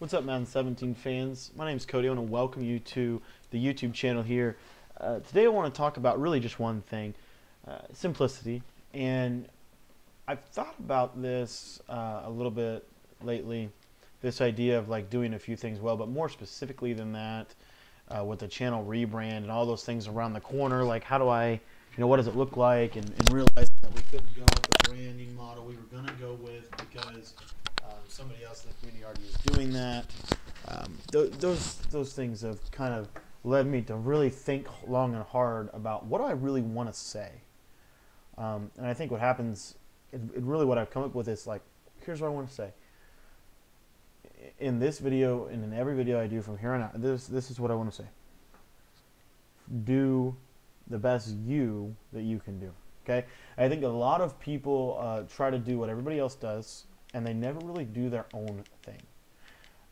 What's up, Madden 17 fans? My name is Cody. I want to welcome you to the YouTube channel here. Uh, today I want to talk about really just one thing, uh, simplicity. And I've thought about this uh, a little bit lately, this idea of like doing a few things well, but more specifically than that, uh, with the channel rebrand and all those things around the corner, like how do I, you know, what does it look like, and, and realize that we couldn't go with the branding model we were going to go with because um, somebody else in the community already is doing that. Um, th- those those things have kind of led me to really think long and hard about what do I really want to say. Um, and I think what happens, it, it really what I've come up with is like, here's what I want to say. In this video and in every video I do from here on out, this this is what I want to say. Do the best you that you can do. Okay, I think a lot of people uh, try to do what everybody else does and they never really do their own thing.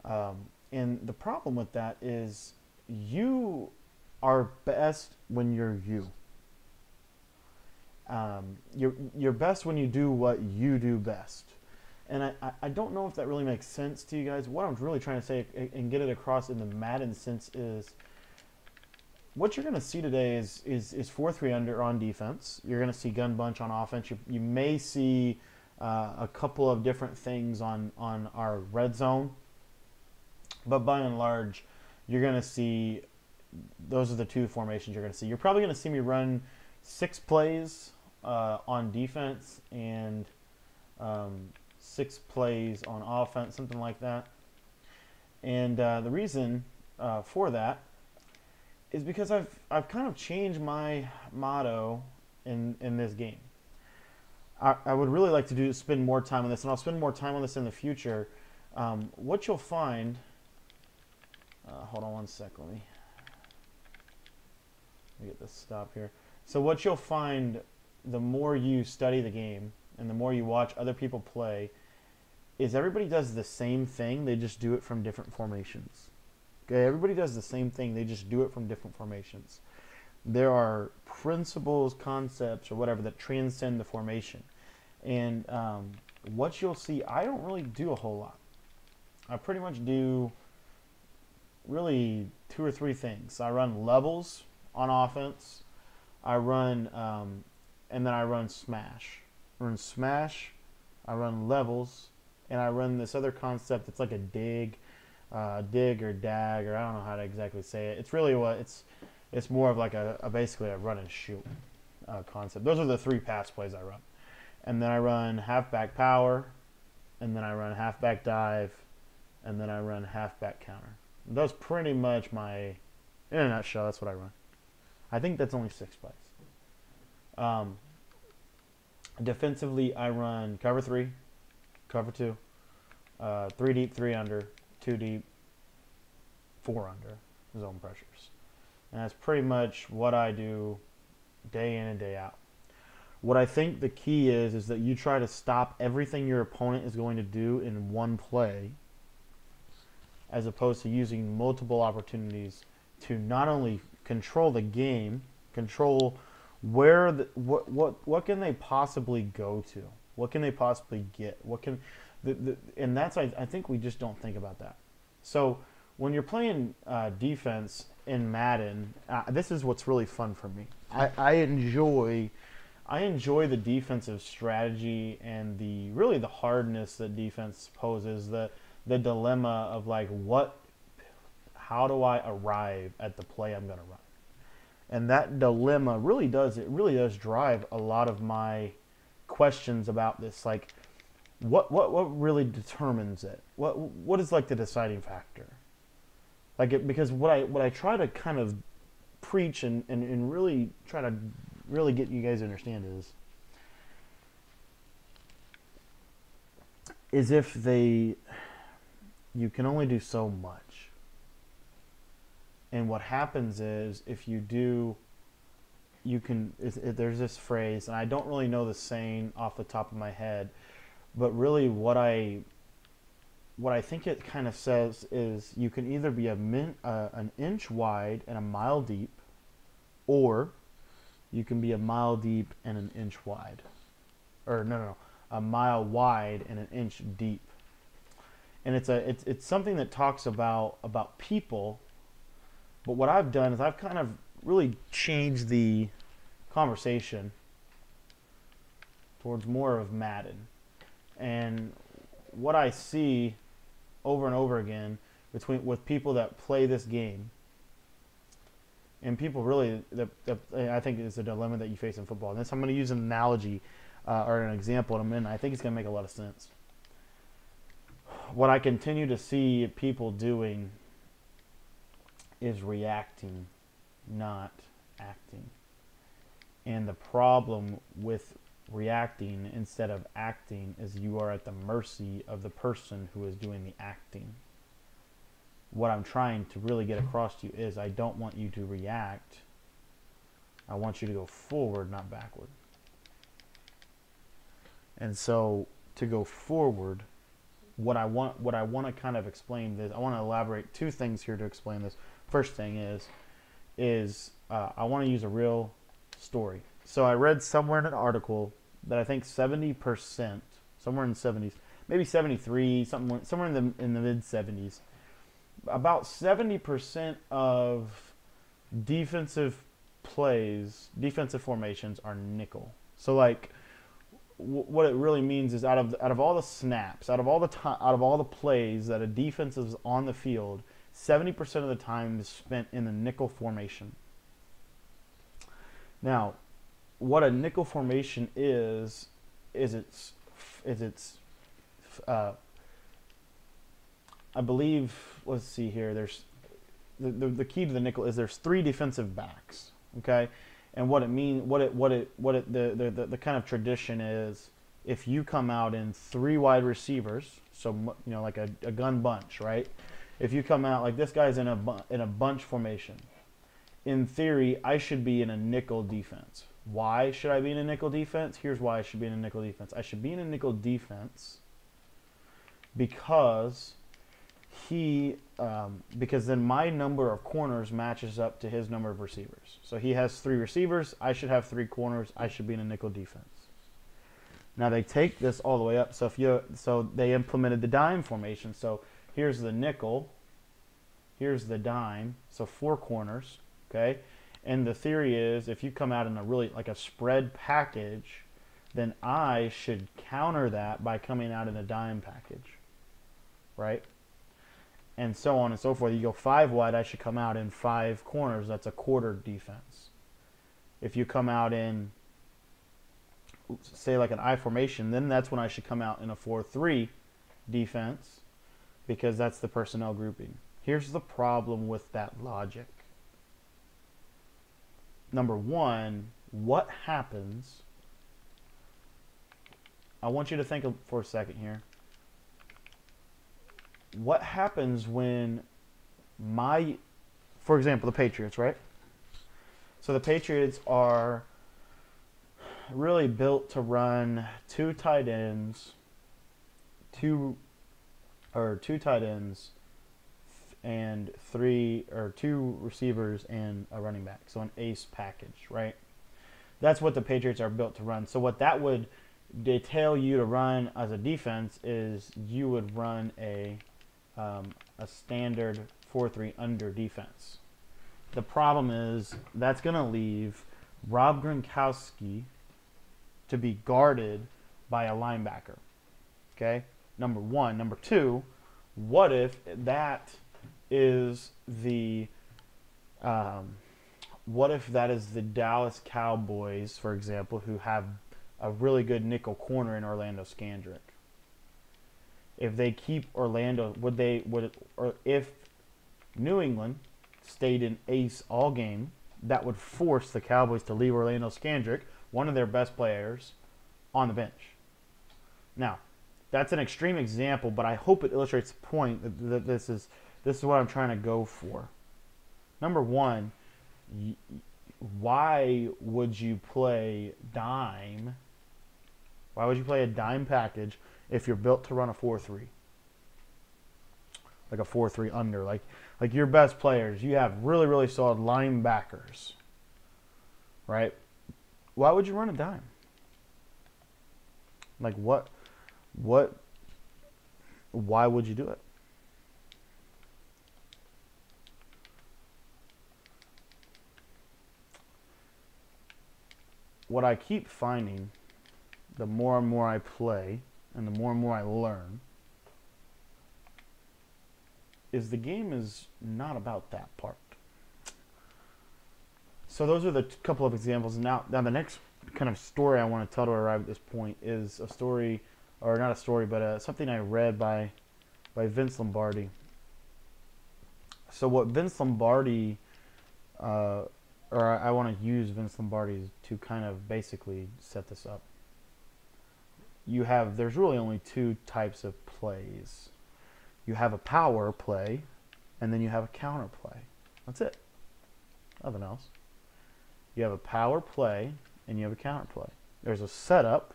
Um, and the problem with that is you are best when you're you. Um, you're, you're best when you do what you do best. And I, I don't know if that really makes sense to you guys. What I'm really trying to say and get it across in the Madden sense is what you're going to see today is, is, is 4 3 under on defense. You're going to see gun bunch on offense. You, you may see uh, a couple of different things on, on our red zone. But by and large, you're going to see those are the two formations you're going to see. You're probably going to see me run six plays uh, on defense and um, six plays on offense, something like that. And uh, the reason uh, for that is because I've I've kind of changed my motto in in this game. I, I would really like to do spend more time on this, and I'll spend more time on this in the future. Um, what you'll find, uh, hold on one sec, let me, let me get this stop here. So what you'll find, the more you study the game and the more you watch other people play, is everybody does the same thing. They just do it from different formations. Okay, everybody does the same thing. They just do it from different formations. There are principles, concepts, or whatever that transcend the formation. And um, what you'll see, I don't really do a whole lot. I pretty much do really two or three things. I run levels on offense. I run, um, and then I run smash. I run smash. I run levels, and I run this other concept. It's like a dig, uh, dig or dag, or I don't know how to exactly say it. It's really what it's. It's more of like a, a basically a run and shoot uh, concept. Those are the three pass plays I run and then I run halfback power, and then I run halfback dive, and then I run halfback counter. That's pretty much my, in a nutshell, that's what I run. I think that's only six plays. Um, defensively, I run cover three, cover two, uh, three deep, three under, two deep, four under, zone pressures. And that's pretty much what I do day in and day out. What I think the key is is that you try to stop everything your opponent is going to do in one play as opposed to using multiple opportunities to not only control the game, control where the, what what what can they possibly go to? What can they possibly get? What can the, the and that's I, I think we just don't think about that. So when you're playing uh, defense in Madden, uh, this is what's really fun for me. I, I enjoy I enjoy the defensive strategy and the really the hardness that defense poses, the the dilemma of like what how do I arrive at the play I'm going to run? And that dilemma really does it really does drive a lot of my questions about this like what what what really determines it? What what is like the deciding factor? Like it, because what I what I try to kind of preach and, and, and really try to really get you guys to understand is is if they you can only do so much. And what happens is if you do you can there's this phrase and i don't really know the saying off the top of my head but really what i what i think it kind of says is you can either be a min, uh, an inch wide and a mile deep or you can be a mile deep and an inch wide. Or no, no, no, a mile wide and an inch deep. and it's a it's it's something that talks about about people. But what I've done is I've kind of really changed the conversation towards more of Madden, and what I see over and over again between with people that play this game and people really the, I think is a dilemma that you face in football. And this I'm going to use an analogy uh, or an example in a minute. I think it's going to make a lot of sense. What I continue to see people doing is reacting, not acting. And the problem with reacting instead of acting is you are at the mercy of the person who is doing the acting what I'm trying to really get across to you is I don't want you to react. I want you to go forward, not backward. And so to go forward, what I want what I want to kind of explain this I want to elaborate two things here to explain this. First thing is is uh, I want to use a real story. So I read somewhere in an article that I think 70%, somewhere in the 70s, maybe 73, something somewhere in the in the mid 70s about 70% of defensive plays, defensive formations are nickel. So like what it really means is out of out of all the snaps, out of all the time, out of all the plays that a defense is on the field, 70% of the time is spent in the nickel formation. Now, what a nickel formation is is it's is it's uh, I believe, let's see here, there's the, the, the, key to the nickel is there's three defensive backs, okay? And what it means, what it, what it, what it, the, the, the, the kind of tradition is if you come out in three wide receivers, so, you know, like a, a gun bunch, right? If you come out like this guy's in a, in a bunch formation, in theory, I should be in a nickel defense. Why should I be in a nickel defense? Here's why I should be in a nickel defense. I should be in a nickel defense because he um, because then my number of corners matches up to his number of receivers. So he has three receivers. I should have three corners. I should be in a nickel defense. Now they take this all the way up. So if you so they implemented the dime formation. So here's the nickel. Here's the dime. So four corners. Okay. And the theory is if you come out in a really like a spread package, then I should counter that by coming out in a dime package. Right? and so on and so forth. You go five wide, I should come out in five corners. That's a quarter defense. If you come out in, say, like an I formation, then that's when I should come out in a 4 3 defense because that's the personnel grouping. Here's the problem with that logic. Number one, what happens? I want you to think for a second here what happens when my, for example, the Patriots, right? So the Patriots are really built to run two tight ends, two or two tight ends and three or two receivers and a running back. So an ace package, right? That's what the Patriots are built to run. So what that would detail you to run as a defense is you would run a um, a standard 4-3 under defense. The problem is that's going to leave Rob Gronkowski to be guarded by a linebacker. Okay? Number one. Number two, what if that is the um, what if that is the Dallas Cowboys, for example, who have a really good nickel corner in Orlando Scandrick? if they keep Orlando, would they would or if New England stayed in ace all game, that would force the Cowboys to leave Orlando Scandrick, one of their best players, on the bench. Now, that's an extreme example, but I hope it illustrates the point that, that this is this is what I'm trying to go for. Number one, why would you play dime? Why would you play a dime package if you're built to run a 4-3. Like a 4-3 under. Like like your best players, you have really, really solid linebackers. Right? Why would you run a dime? Like what what why would you do it? What I keep finding, the more and more I play, and the more and more I learn, is the game is not about that part. So those are the couple of examples. Now, now the next kind of story I want to tell to arrive at this point is a story, or not a story, but uh, something I read by by Vince Lombardi. So what Vince Lombardi, uh, or I, I want to use Vince Lombardi to kind of basically set this up. You have there's really only two types of plays. You have a power play, and then you have a counter play. That's it. Nothing else. You have a power play, and you have a counter play. There's a setup.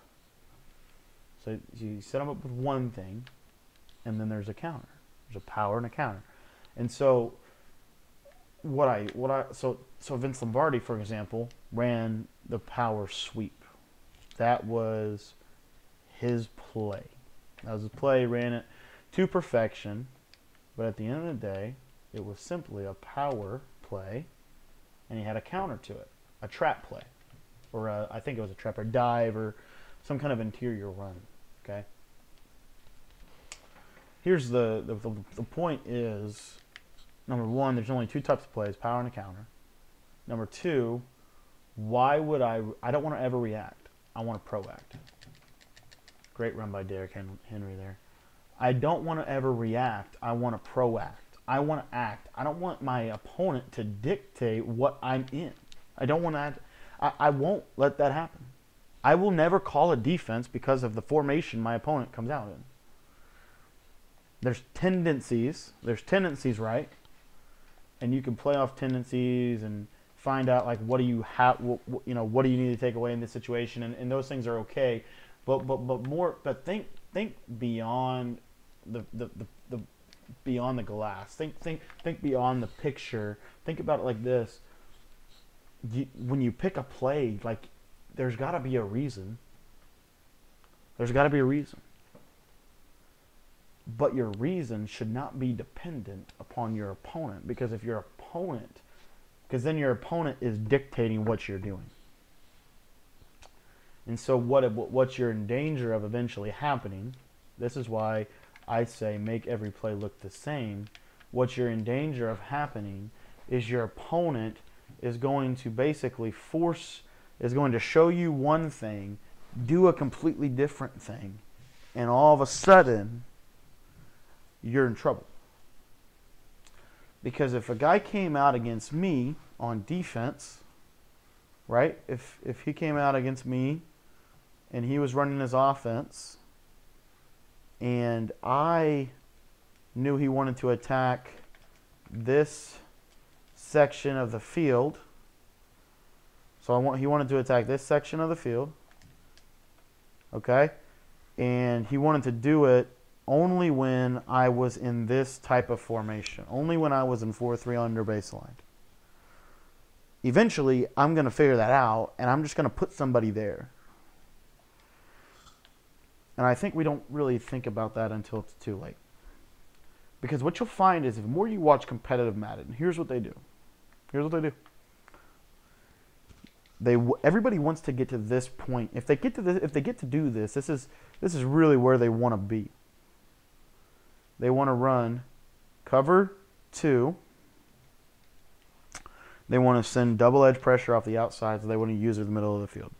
So you set them up with one thing, and then there's a counter. There's a power and a counter. And so what I what I so so Vince Lombardi, for example, ran the power sweep. That was his play. That was his play. Ran it to perfection. But at the end of the day, it was simply a power play, and he had a counter to it, a trap play, or a, I think it was a trap or dive or some kind of interior run. Okay. Here's the the, the, the point is number one, there's only two types of plays, power and a counter. Number two, why would I? I don't want to ever react. I want to proact. Great run by Derrick Henry there. I don't want to ever react. I want to proact. I want to act. I don't want my opponent to dictate what I'm in. I don't want to. I, I won't let that happen. I will never call a defense because of the formation my opponent comes out in. There's tendencies. There's tendencies, right? And you can play off tendencies and find out like what do you have, you know, what do you need to take away in this situation, and, and those things are okay. But but but more. But think think beyond the, the, the, the beyond the glass. Think think think beyond the picture. Think about it like this. You, when you pick a play, like there's got to be a reason. There's got to be a reason. But your reason should not be dependent upon your opponent because if your opponent because then your opponent is dictating what you're doing. And so what what you're in danger of eventually happening, this is why I say make every play look the same. What you're in danger of happening is your opponent is going to basically force, is going to show you one thing, do a completely different thing, and all of a sudden, you're in trouble. Because if a guy came out against me on defense, right? If if he came out against me and he was running his offense and I knew he wanted to attack this section of the field. So I want he wanted to attack this section of the field. Okay? And he wanted to do it only when I was in this type of formation. Only when I was in 4-3 under baseline. Eventually, I'm going to figure that out and I'm just going to put somebody there. And I think we don't really think about that until it's too late. Because what you'll find is, the more you watch competitive Madden, here's what they do. Here's what they do. They everybody wants to get to this point. If they get to this, if they get to do this, this is this is really where they want to be. They want to run cover two. They want to send double edge pressure off the outside, so they want to use it in the middle of the field.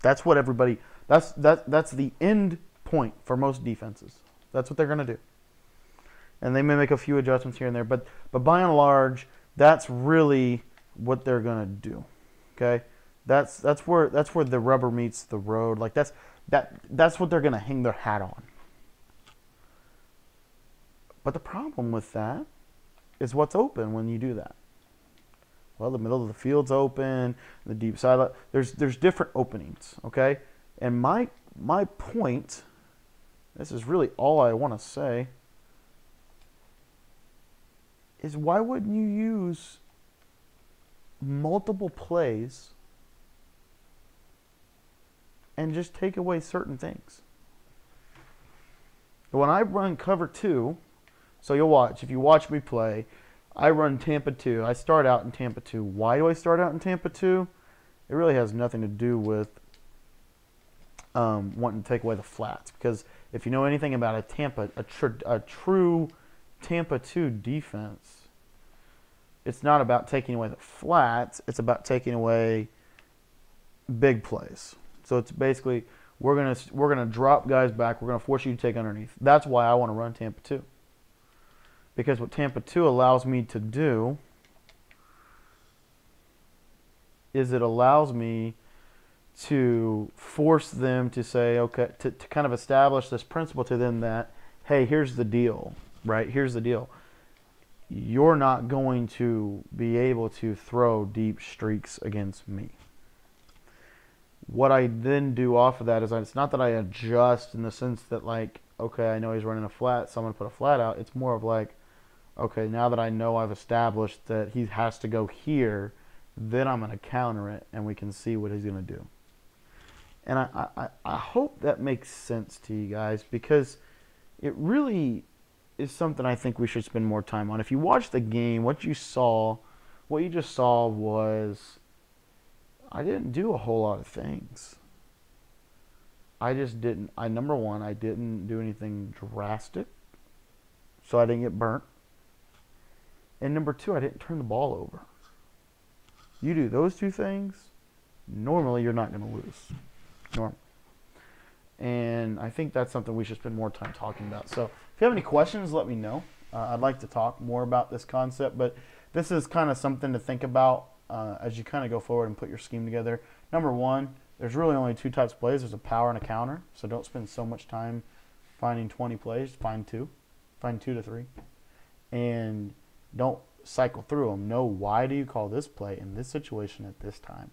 That's what everybody that's that that's the end point for most defenses. That's what they're going to do. And they may make a few adjustments here and there, but but by and large, that's really what they're going to do. Okay? That's that's where that's where the rubber meets the road. Like that's that that's what they're going to hang their hat on. But the problem with that is what's open when you do that. Well, the middle of the field's open, the deep side. There's there's different openings. Okay, and my my point, this is really all I want to say, is why wouldn't you use multiple plays and just take away certain things? When I run cover two, so you'll watch, if you watch me play, I run Tampa 2. I start out in Tampa 2. Why do I start out in Tampa 2? It really has nothing to do with um, wanting to take away the flats. Because if you know anything about a Tampa, a, tr- a true Tampa 2 defense, it's not about taking away the flats, it's about taking away big plays. So it's basically we're gonna we're gonna drop guys back. We're gonna force you to take underneath. That's why I want to run Tampa 2 because what Tampa 2 allows me to do is it allows me to force them to say, okay, to, to kind of establish this principle to them that, hey, here's the deal, right? Here's the deal. You're not going to be able to throw deep streaks against me. What I then do off of that is it's not that I adjust in the sense that, like, okay, I know he's running a flat, so I'm going to put a flat out. It's more of like, okay, now that I know I've established that he has to go here, then I'm going to counter it and we can see what he's going to do. And I, I, I hope that makes sense to you guys because it really is something I think we should spend more time on. If you watch the game, what you saw, what you just saw was I didn't do a whole lot of things. I just didn't. I number one, I didn't do anything drastic, so I didn't get burnt. And number two, I didn't turn the ball over. You do those two things, normally you're not going to lose. Normal. And I think that's something we should spend more time talking about. So if you have any questions, let me know. Uh, I'd like to talk more about this concept, but this is kind of something to think about uh, as you kind of go forward and put your scheme together. Number one, there's really only two types of plays. There's a power and a counter. So don't spend so much time finding 20 plays. Find two. Find two to three. And don't cycle through them. Know why do you call this play in this situation at this time?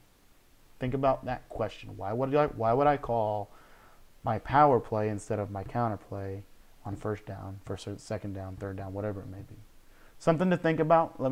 Think about that question. Why would I why would I call my power play instead of my counter play on first down, first second down, third down, whatever it may be? Something to think about. Let me